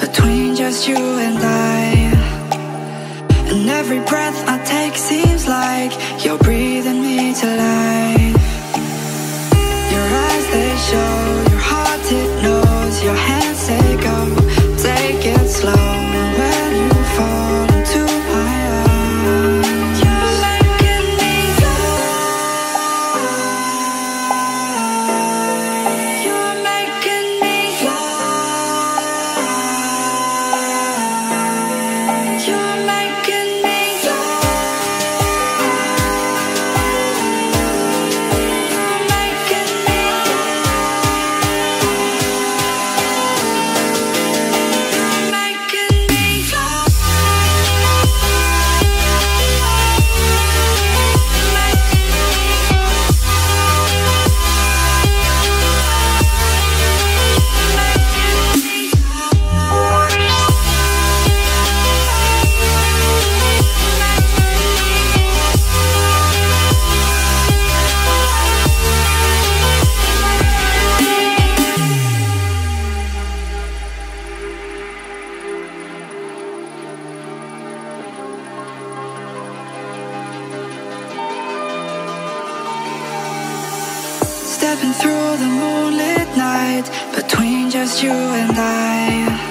between just you and I. stepping through the moonlit night between just you and I.